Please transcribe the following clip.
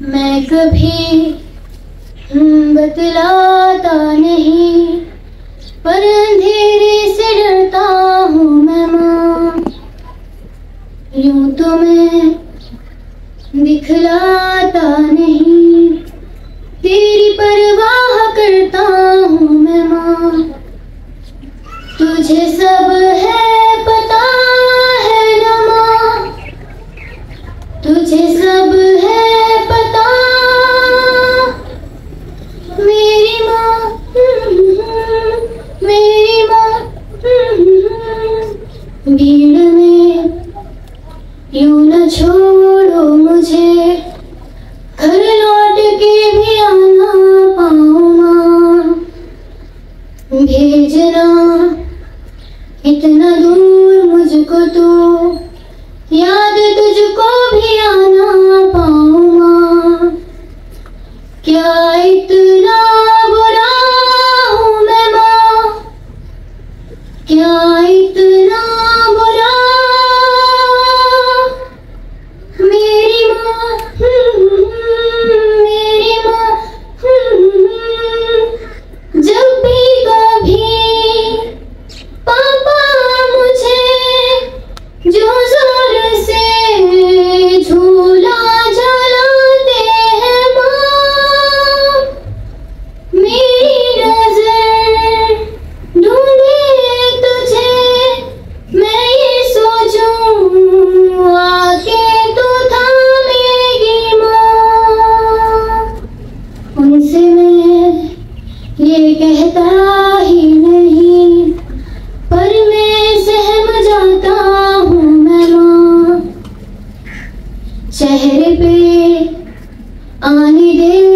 मैं कभी हम्म, बतलाता नहीं, पर अंधेरे से डरता हूँ मैं माँ। यूँ तो मैं दिखलाता नहीं, तेरी परवाह करता हूँ मैं माँ। तुझे सब भीड़ में यू न छोड़ो मुझे। घर लौट के भी आना पाऊँ भेजना, इतना दूर मुझको तो। याद तुझको भी आना पाऊँ क्या इतना से मैं ये कहता ही नहीं, पर मैं सहम जाता हूँ मैं चेहरे पे आने दे